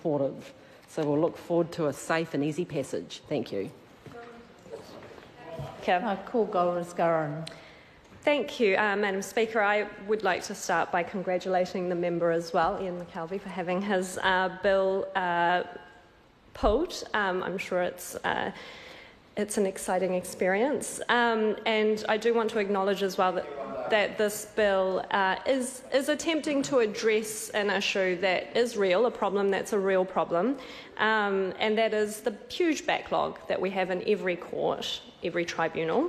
supportive. So we'll look forward to a safe and easy passage. Thank you. Kia. Ko Golriz Ghahraman. Thank you, uh, Madam Speaker. I would like to start by congratulating the member as well, Ian McKelvie, for having his uh, bill uh, pulled. Um, I'm sure it's uh, it's an exciting experience, um, and I do want to acknowledge as well that. That this bill uh, is is attempting to address an issue that is real, a problem that's a real problem, um, and that is the huge backlog that we have in every court, every tribunal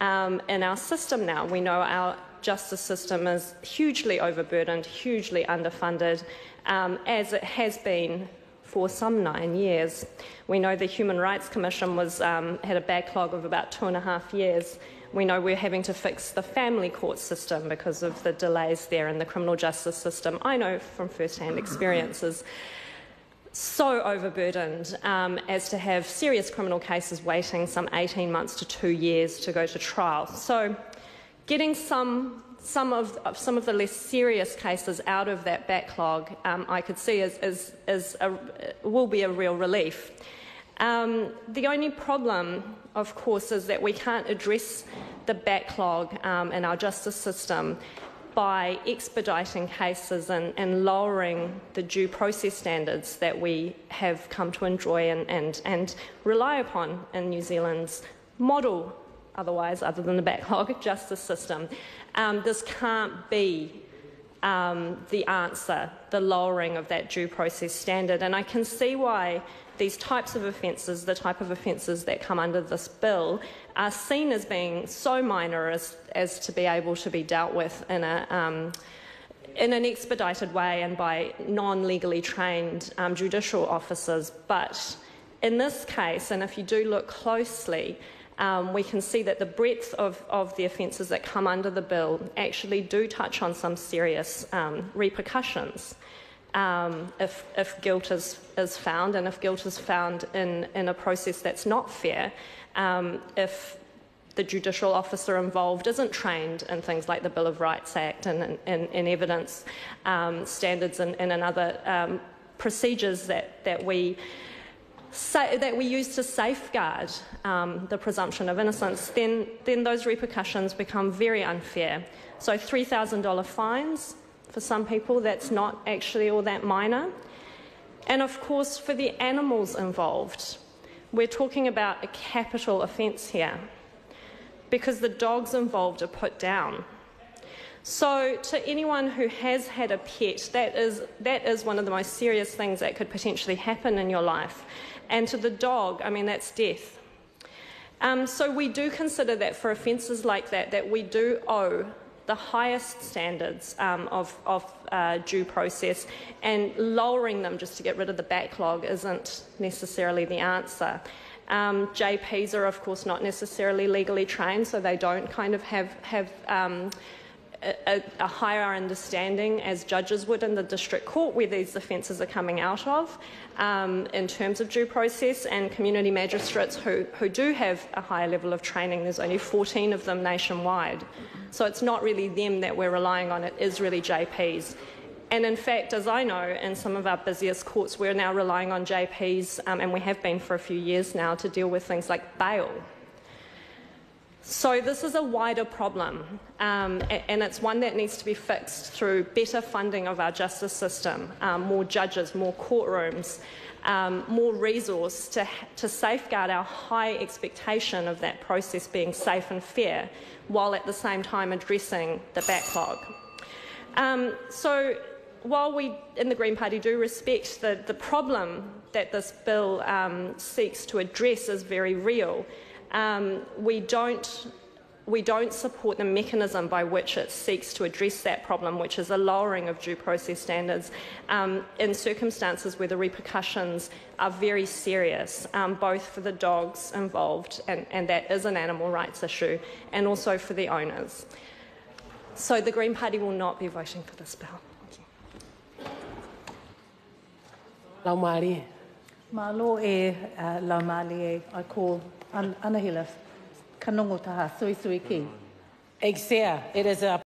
um, in our system now. We know our justice system is hugely overburdened, hugely underfunded, um, as it has been for some nine years. We know the Human Rights Commission was, um, had a backlog of about two and a half years. We know we're having to fix the family court system because of the delays there in the criminal justice system. I know from first hand experiences so overburdened um, as to have serious criminal cases waiting some 18 months to two years to go to trial. So, getting some some of, some of the less serious cases out of that backlog, um, I could see as, as, as a, will be a real relief. Um, the only problem, of course, is that we can't address the backlog um, in our justice system by expediting cases and, and, lowering the due process standards that we have come to enjoy and, and, and rely upon in New Zealand's model, otherwise, other than the backlog justice system. Um, this can't be um, the answer, the lowering of that due process standard. And I can see why these types of offences, the type of offences that come under this bill, are seen as being so minor as, as to be able to be dealt with in a um, in an expedited way and by non legally trained um, judicial officers. But in this case, and if you do look closely, um, we can see that the breadth of, of the offences that come under the bill actually do touch on some serious um, repercussions um, if, if guilt is, is found, and if guilt is found in, in a process that's not fair, um, if the judicial officer involved isn't trained in things like the Bill of Rights Act and evidence um, standards and, and other um, procedures that, that we that we use to safeguard um, the presumption of innocence, then, then those repercussions become very unfair. So, $3,000 fines for some people, that's not actually all that minor. And of course, for the animals involved, we're talking about a capital offence here because the dogs involved are put down. So, to anyone who has had a pet, that is, that is one of the most serious things that could potentially happen in your life. And to the dog, I mean, that's death. Um, so, we do consider that for offences like that, that we do owe the highest standards um, of, of uh, due process, and lowering them just to get rid of the backlog isn't necessarily the answer. Um, JPs are, of course, not necessarily legally trained, so they don't kind of have have um, a, a, higher understanding, as judges would in the district court, where these offences are coming out of um, in terms of due process, and community magistrates who, who do have a higher level of training. There's only 14 of them nationwide. So it's not really them that we're relying on, it is really JPs. And in fact, as I know, in some of our busiest courts, we're now relying on JPs, um, and we have been for a few years now, to deal with things like bail so, this is a wider problem, um, and it's one that needs to be fixed through better funding of our justice system, um, more judges, more courtrooms, um, more resource to, to safeguard our high expectation of that process being safe and fair, while at the same time addressing the backlog. Um, so, while we in the Green Party do respect the, the problem that this bill um, seeks to address is very real, um, we don't we don't support the mechanism by which it seeks to address that problem, which is a lowering of due process standards um, in circumstances where the repercussions are very serious, um, both for the dogs involved, and, and, that is an animal rights issue, and also for the owners. So the Green Party will not be voting for this bill. Laumari. Malo e uh, Laumali e I call Anahila, kanongo taha, sui sui ki. Exia, it is a